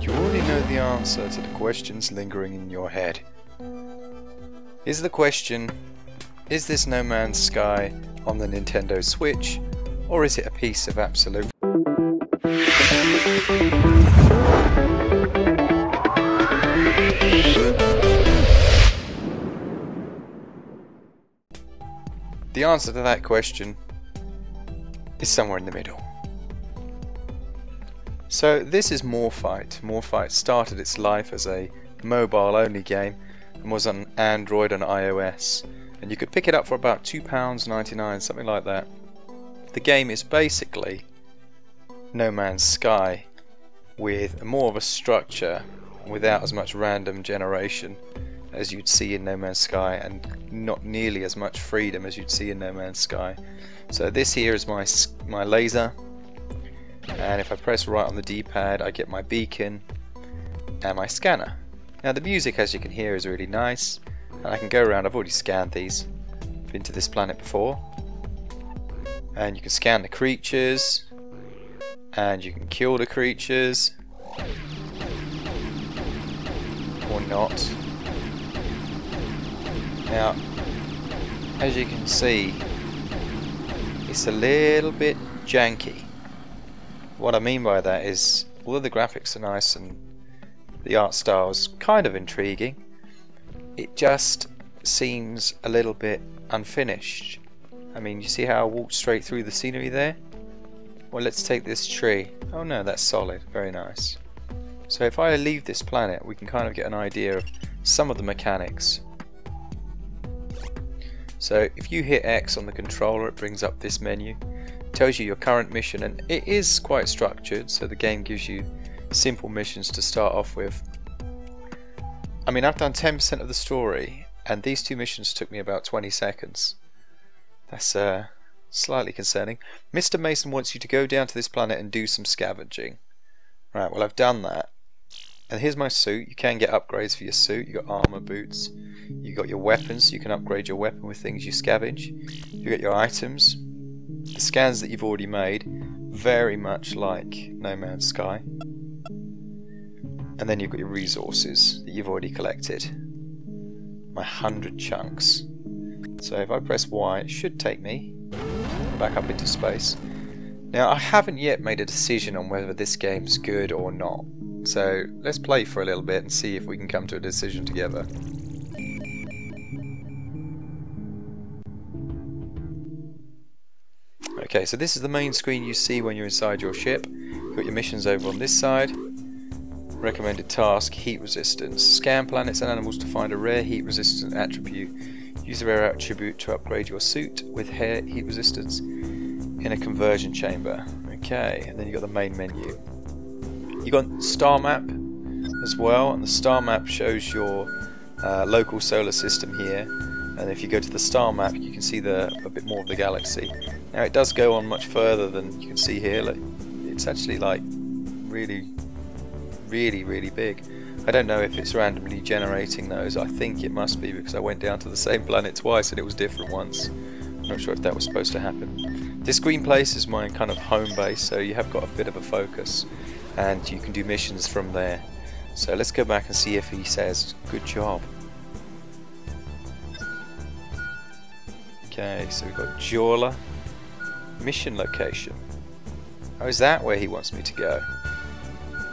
You already know the answer to the questions lingering in your head. Is the question, is this No Man's Sky on the Nintendo Switch, or is it a piece of absolute answer to that question is somewhere in the middle. So this is Morphite. Morphite started its life as a mobile only game and was on Android and iOS. And you could pick it up for about £2.99, something like that. The game is basically No Man's Sky with more of a structure without as much random generation as you'd see in No Man's Sky and not nearly as much freedom as you'd see in No Man's Sky. So this here is my my laser and if I press right on the D-pad I get my beacon and my scanner. Now the music as you can hear is really nice and I can go around, I've already scanned these, been to this planet before and you can scan the creatures and you can kill the creatures or not now, as you can see, it's a little bit janky. What I mean by that is, although the graphics are nice and the art style is kind of intriguing, it just seems a little bit unfinished. I mean, you see how I walked straight through the scenery there? Well, let's take this tree. Oh no, that's solid. Very nice. So if I leave this planet, we can kind of get an idea of some of the mechanics. So if you hit X on the controller it brings up this menu, tells you your current mission and it is quite structured so the game gives you simple missions to start off with. I mean I've done 10% of the story and these two missions took me about 20 seconds. That's uh, slightly concerning. Mr. Mason wants you to go down to this planet and do some scavenging. Right, well I've done that. And here's my suit. You can get upgrades for your suit. You got armor, boots. You got your weapons. You can upgrade your weapon with things you scavenge. You got your items. The scans that you've already made, very much like No Man's Sky. And then you've got your resources that you've already collected. My hundred chunks. So if I press Y, it should take me back up into space. Now I haven't yet made a decision on whether this game's good or not. So let's play for a little bit and see if we can come to a decision together. Okay, so this is the main screen you see when you're inside your ship. Got your missions over on this side. Recommended task, heat resistance. Scan planets and animals to find a rare heat resistant attribute. Use the rare attribute to upgrade your suit with heat resistance in a conversion chamber. Okay, and then you've got the main menu. You've got star map as well, and the star map shows your uh, local solar system here. And if you go to the star map, you can see the a bit more of the galaxy. Now it does go on much further than you can see here. Like, it's actually like really, really, really big. I don't know if it's randomly generating those. I think it must be because I went down to the same planet twice and it was different once. I'm not sure if that was supposed to happen. This green place is my kind of home base, so you have got a bit of a focus and you can do missions from there. So let's go back and see if he says good job. Okay, so we've got Jorla mission location. Oh, is that where he wants me to go?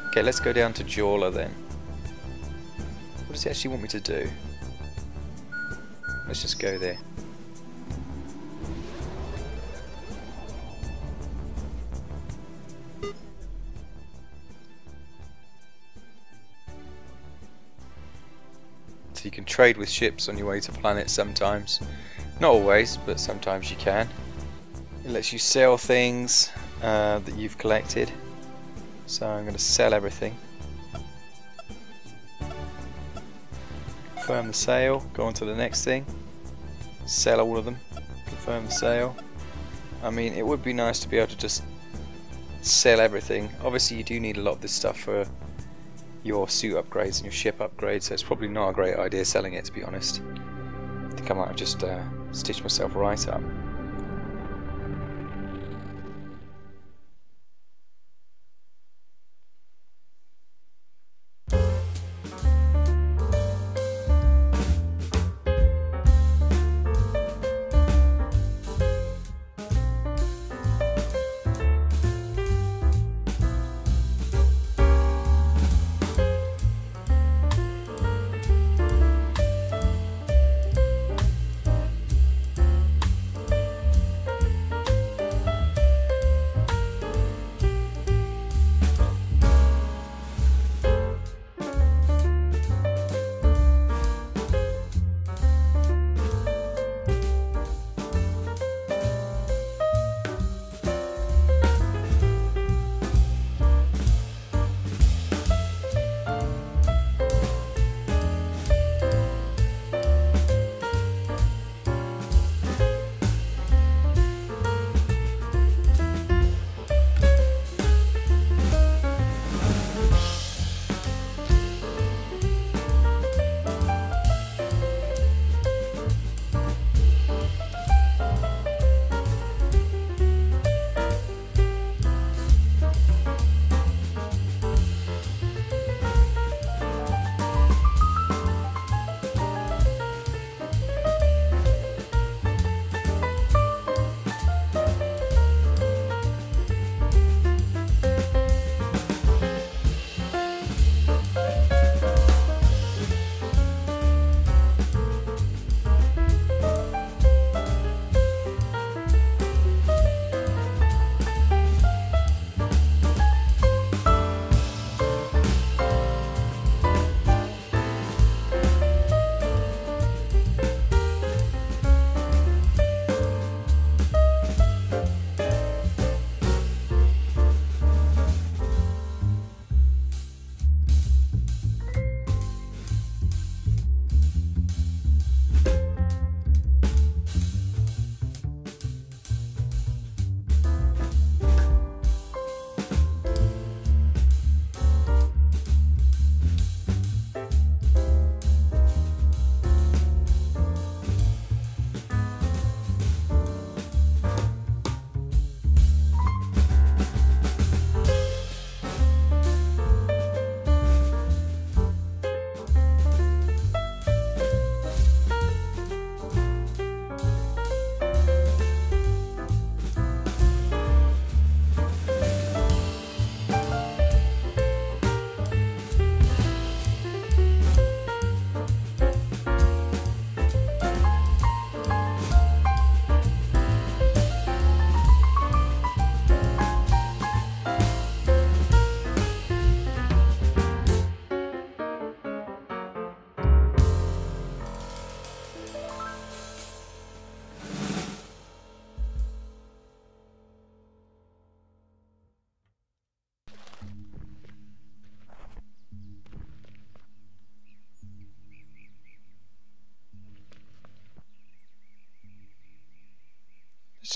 Okay, let's go down to Jorla then. What does he actually want me to do? Let's just go there. Trade with ships on your way to planets sometimes. Not always, but sometimes you can. It lets you sell things uh, that you've collected. So I'm going to sell everything. Confirm the sale, go on to the next thing. Sell all of them. Confirm the sale. I mean, it would be nice to be able to just sell everything. Obviously you do need a lot of this stuff for your suit upgrades and your ship upgrades, so it's probably not a great idea selling it to be honest. I think I might have just uh, stitch myself right up.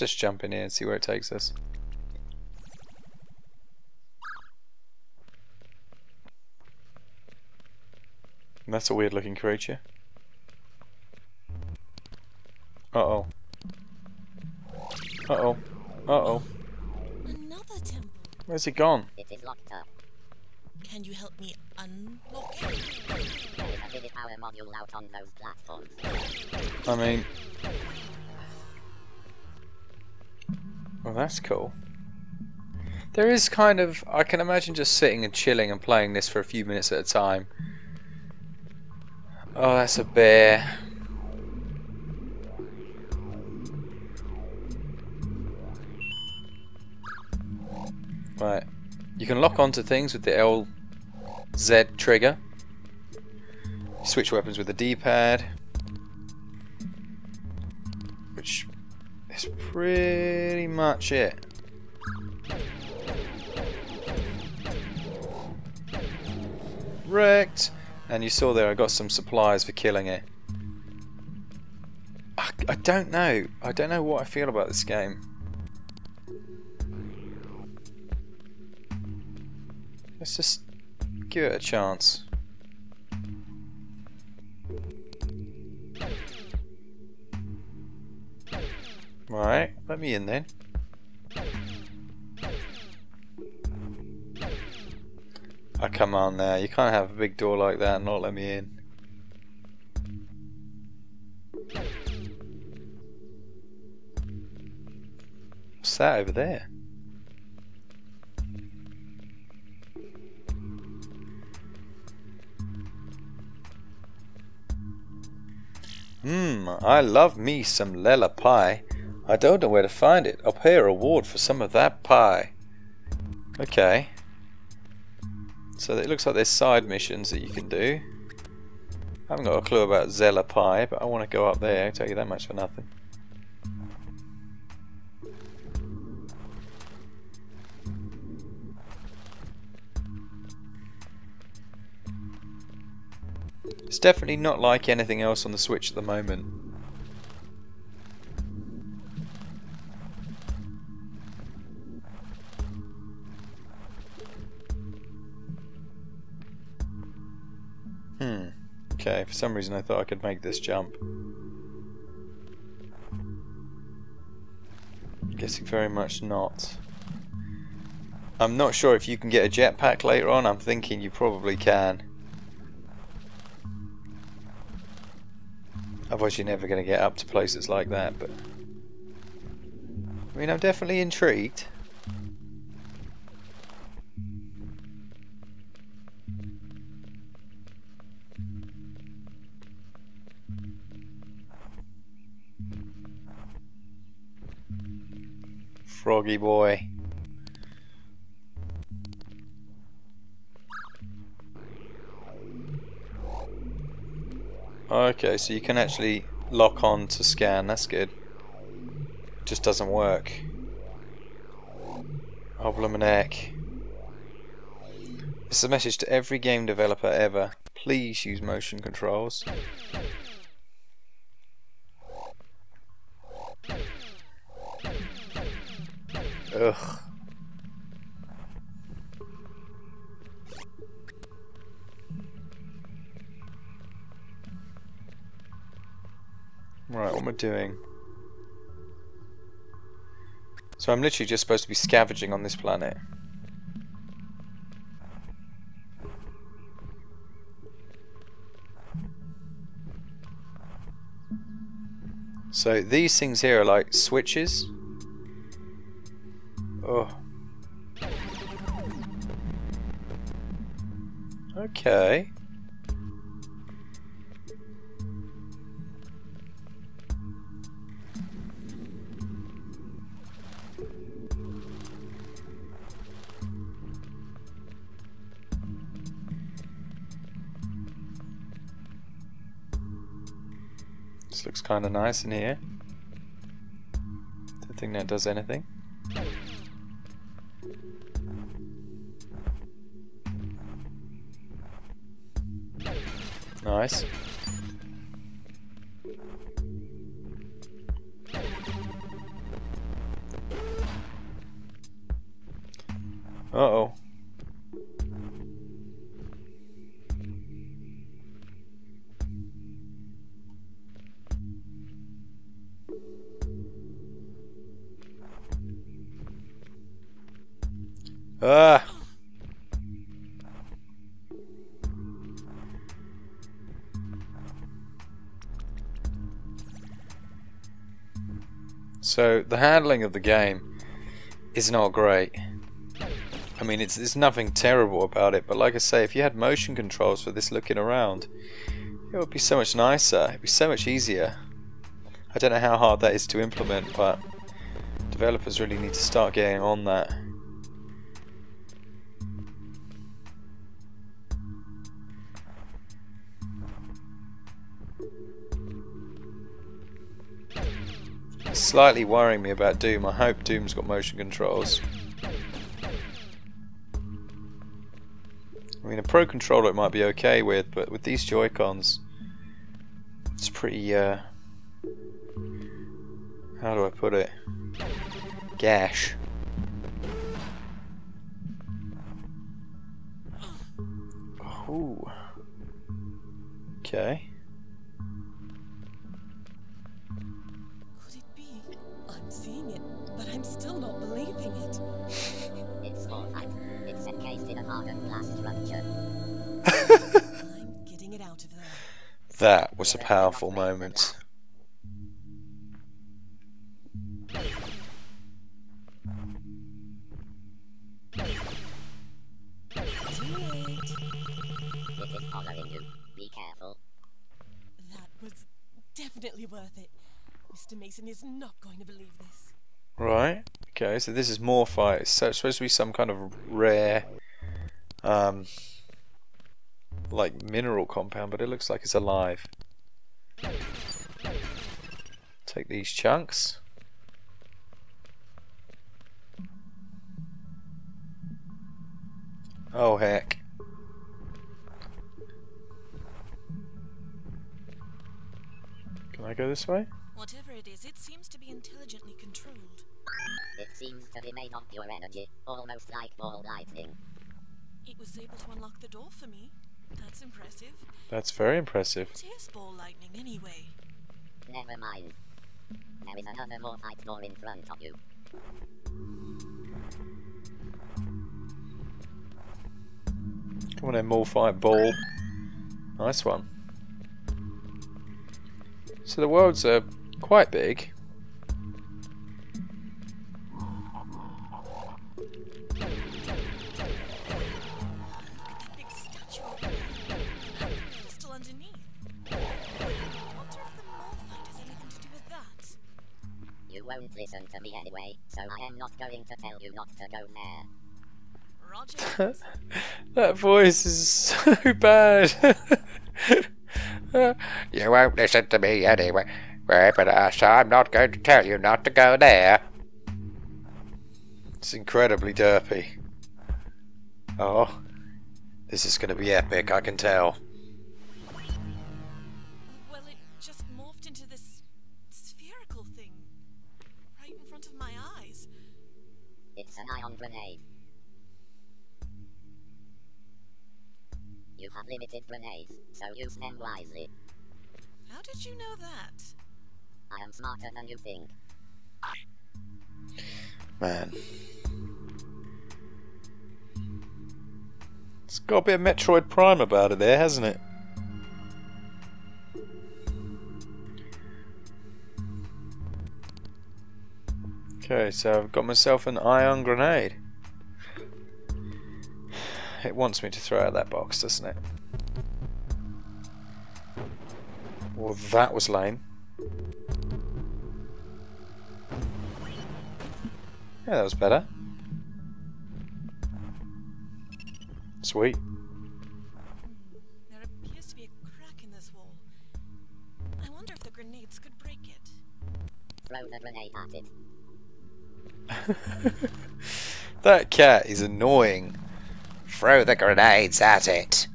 Just jump in here and see where it takes us. And that's a weird looking creature. Uh-oh. Uh-oh. Uh-oh. Another temple. Where's he gone? It is locked up. Can you help me unlock it? There is Well, that's cool. There is kind of... I can imagine just sitting and chilling and playing this for a few minutes at a time. Oh, that's a bear. Right. You can lock onto things with the LZ trigger. Switch weapons with the D-pad. Pretty much it. Wrecked! And you saw there I got some supplies for killing it. I, I don't know. I don't know what I feel about this game. Let's just give it a chance. Right, let me in then. Oh, come on now. You can't have a big door like that and not let me in. What's that over there? Hmm, I love me some Lella pie. I don't know where to find it. I'll pay a reward for some of that pie. Okay. So it looks like there's side missions that you can do. I haven't got a clue about Zella Pie, but I want to go up there, I'll tell you that much for nothing. It's definitely not like anything else on the Switch at the moment. Okay, for some reason I thought I could make this jump. I'm Guessing very much not. I'm not sure if you can get a jetpack later on, I'm thinking you probably can. Otherwise you're never going to get up to places like that, but... I mean, I'm definitely intrigued. Boy. Okay, so you can actually lock on to scan, that's good. Just doesn't work. Oh, is a message to every game developer ever. Please use motion controls. Ugh. Right, what am I doing? So I'm literally just supposed to be scavenging on this planet. So these things here are like switches. Oh. Okay. This looks kind of nice in here. Don't think that does anything. Nice. Handling of the game is not great. I mean, it's there's nothing terrible about it, but like I say, if you had motion controls for this looking around, it would be so much nicer. It'd be so much easier. I don't know how hard that is to implement, but developers really need to start getting on that. Slightly worrying me about Doom. I hope Doom's got motion controls. I mean, a Pro Controller it might be okay with, but with these Joy-Cons, it's pretty, uh... How do I put it? Gash. Ooh. Okay. it. It's alright. It's encased in a harder glass structure. that was a powerful moment. definitely worth it. Mr. Mason is not going to believe this. Right. Okay, so this is Morphite. So it's supposed to be some kind of rare, um, like mineral compound, but it looks like it's alive. Take these chunks. Oh heck. Can I go this way? Whatever it is, it seems to be intelligently controlled. It seems to be made of pure energy, almost like ball lightning. It was able to unlock the door for me. That's impressive. That's very impressive. What is ball lightning anyway? Never mind. There is another morphite door in front of you. Come on then, Morphite Ball. Nice one. So the worlds are quite big. Won't listen to me anyway, so I am not going to tell you not to go there. Roger. that voice is so bad. You won't listen to me anyway, but uh, so I'm not going to tell you not to go there. it's incredibly derpy. Oh, this is going to be epic, I can tell. An ion grenade. You have limited grenades, so use them wisely. How did you know that? I am smarter than you think. Man. It's got a bit of Metroid Prime about it there, hasn't it? Okay, so I've got myself an ion grenade. It wants me to throw out that box, doesn't it? Well, that was lame. Yeah, that was better. Sweet. There appears to be a crack in this wall. I wonder if the grenades could break it. Throw the grenade at it. that cat is annoying. Throw the grenades at it.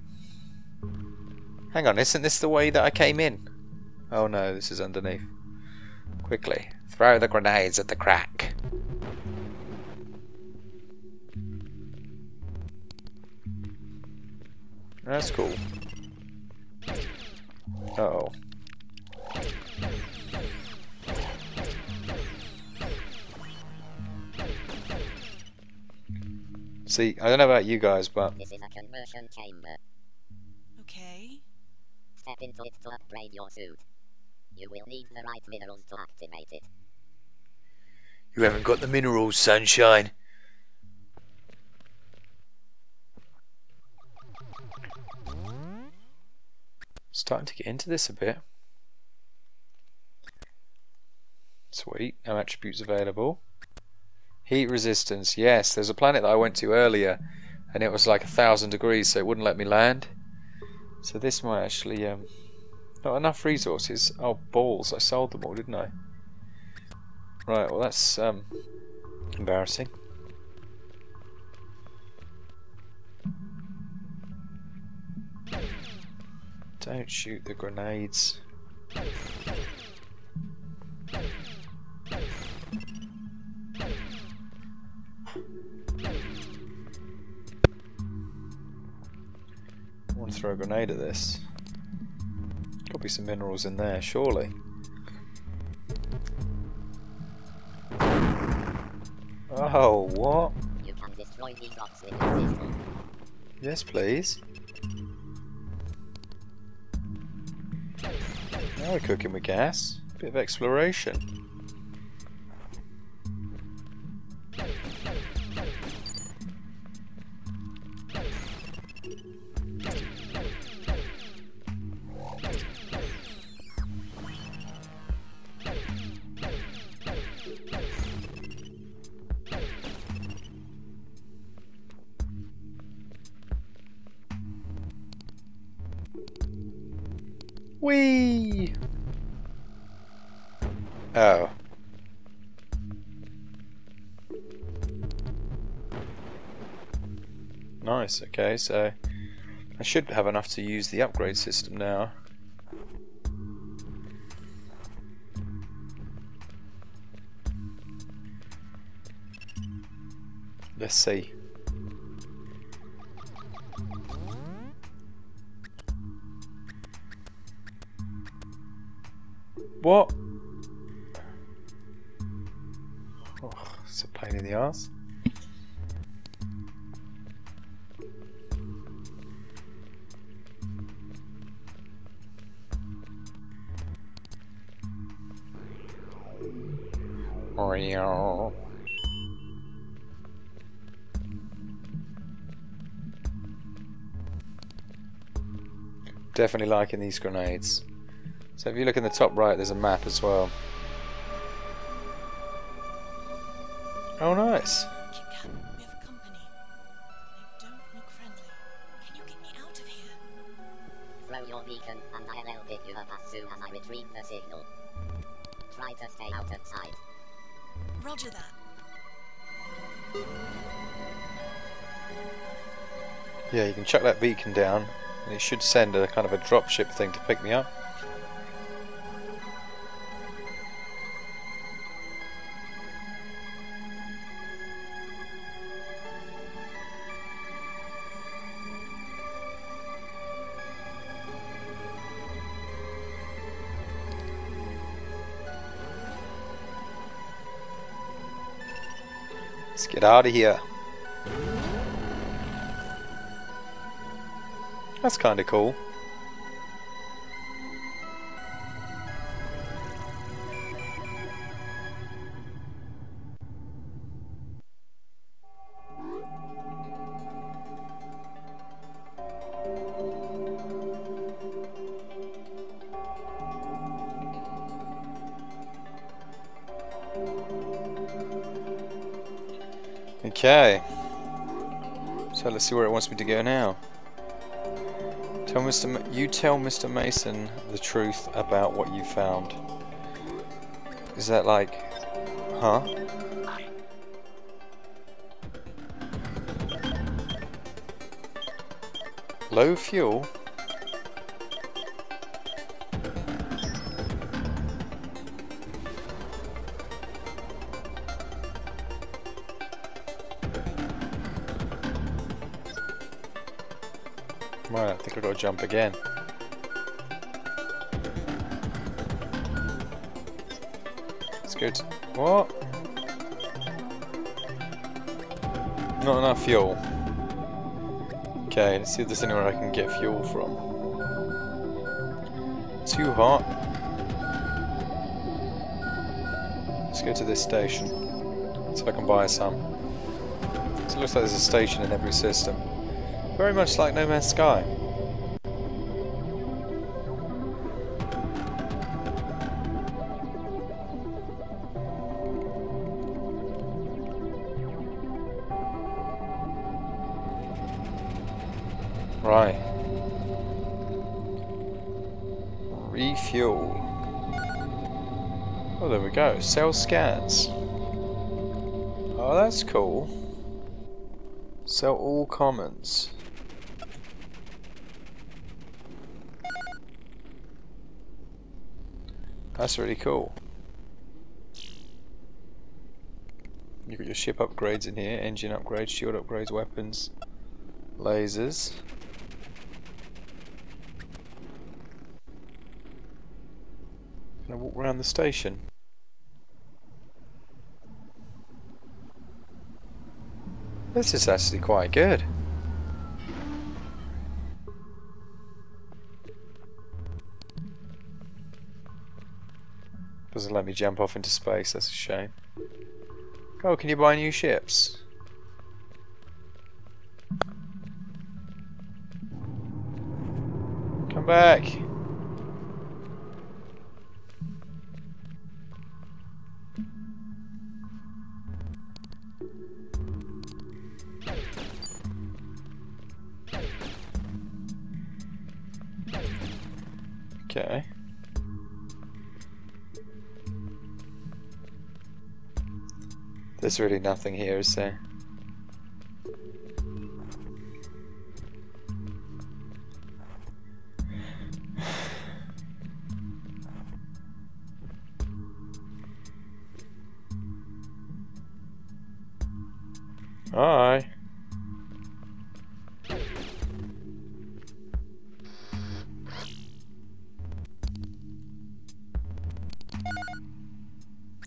Hang on, isn't this the way that I came in? Oh no, this is underneath. Quickly. Throw the grenades at the crack. That's cool. Uh oh. See, I don't know about you guys, but This is a conversion chamber. Okay. Step into it to upgrade your suit. You will need the right minerals to activate it. you haven't got the minerals, sunshine. Starting to get into this a bit. Sweet, no attributes available. Heat resistance, yes, there's a planet that I went to earlier and it was like a thousand degrees so it wouldn't let me land. So this might actually, um, not enough resources. Oh, balls, I sold them all, didn't I? Right, well that's, um, embarrassing. Don't shoot the grenades. Throw a grenade at this. To be some minerals in there, surely. Oh, what? Yes, please. Now we're cooking with gas. Bit of exploration. Okay, so I should have enough to use the upgrade system now. Let's see. What? Oh, it's a pain in the ass. Definitely liking these grenades. So if you look in the top right, there's a map as well. Oh, nice. Kit Kat, we have company. They don't look friendly. Can you get me out of here? Throw your beacon, and I'll help you up as soon as I retrieve the signal. Try to stay out of sight. Roger that. Yeah, you can chuck that beacon down, it should send a kind of a dropship thing to pick me up. Let's get out of here. That's kind of cool. Okay. So let's see where it wants me to go now. Tell Mr. You tell Mr. Mason the truth about what you found. Is that like, huh? Low fuel? Jump again. Let's go. What? Not enough fuel. Okay, let's see if there's anywhere I can get fuel from. Too hot. Let's go to this station. See if I can buy some. So it looks like there's a station in every system. Very much like No Man's Sky. Right. Refuel. Oh, there we go. Sell scans. Oh, that's cool. Sell all commons. That's really cool. You've got your ship upgrades in here, engine upgrades, shield upgrades, weapons, lasers. Gonna walk around the station. This is actually quite good. Doesn't let me jump off into space, that's a shame. Oh, can you buy new ships? Come back! There's really nothing here, is there? Hi.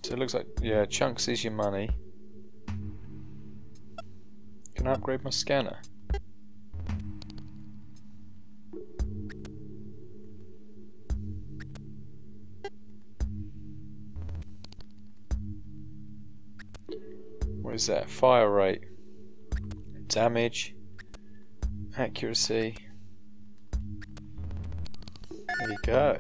So it looks like, yeah, chunks is your money. Can I upgrade my scanner? What is that? Fire rate, damage, accuracy. There you go.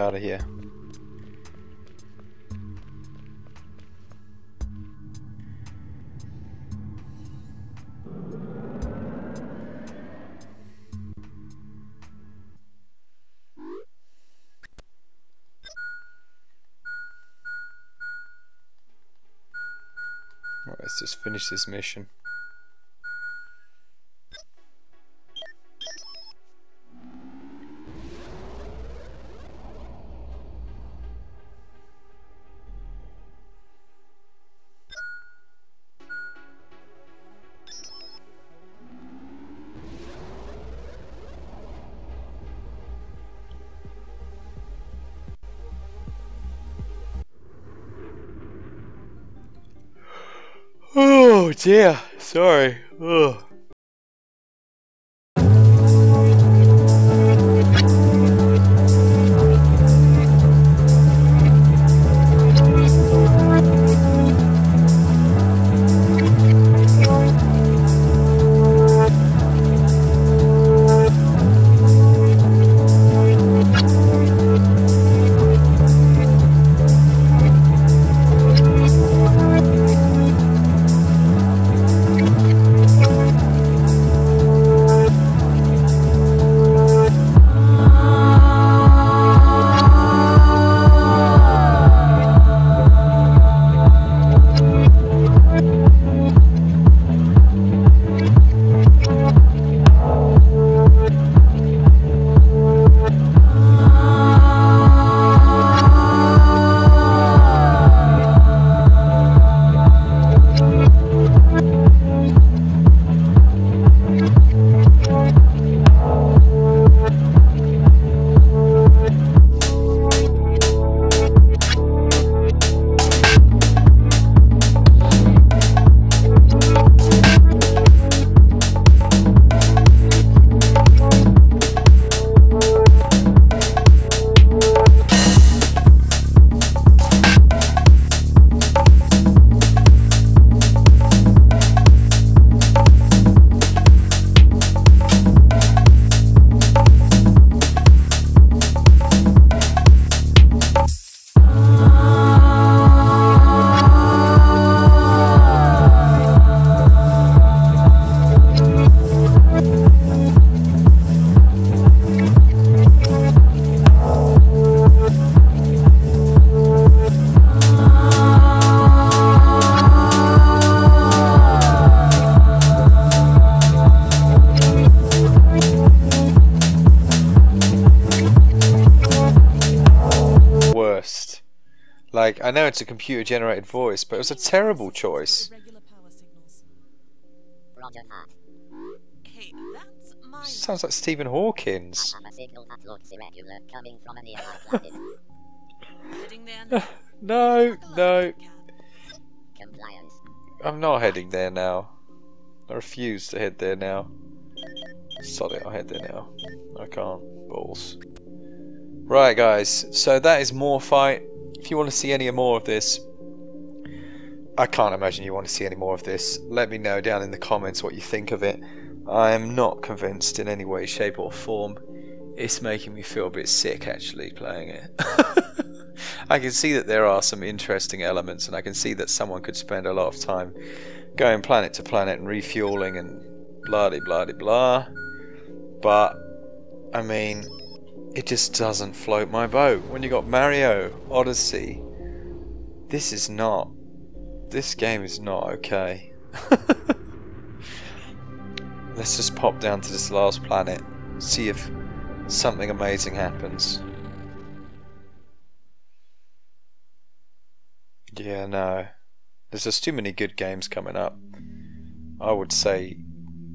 Out of here. Let's just finish this mission. Dear, sorry. It's a computer generated voice, but it was a terrible choice. Irregular power signals. Roger that. Hey, Sounds like Stephen I Hawkins. have a signal that looks irregular coming from a nearby planet. Heading there now. No, no, I'm not heading there now. I refuse to head there now. Sod it, I'll head there now. I can't. Balls. Right, guys, so that is Morphite. If you want to see any more of this, I can't imagine you want to see any more of this. Let me know down in the comments what you think of it. I am not convinced in any way, shape, or form. It's making me feel a bit sick actually playing it. I can see that there are some interesting elements, and I can see that someone could spend a lot of time going planet to planet and refueling and blah de blah de blah. But I mean, it just doesn't float my boat. When you got Mario Odyssey, this is not. This game is not okay. Let's just pop down to this last planet, see if something amazing happens. Yeah, no. There's just too many good games coming up. I would say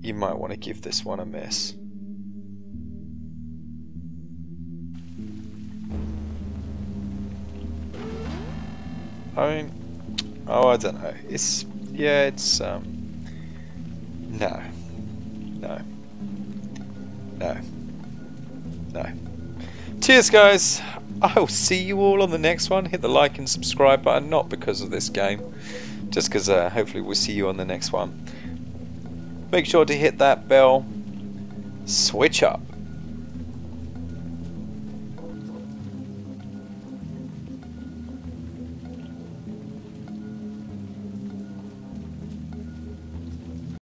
you might want to give this one a miss. I mean, oh, I don't know. It's yeah, it's um, no, no, no, no. Cheers, guys. I'll see you all on the next one. Hit the like and subscribe button, not because of this game, just because uh, hopefully we'll see you on the next one. Make sure to hit that bell. Switch up.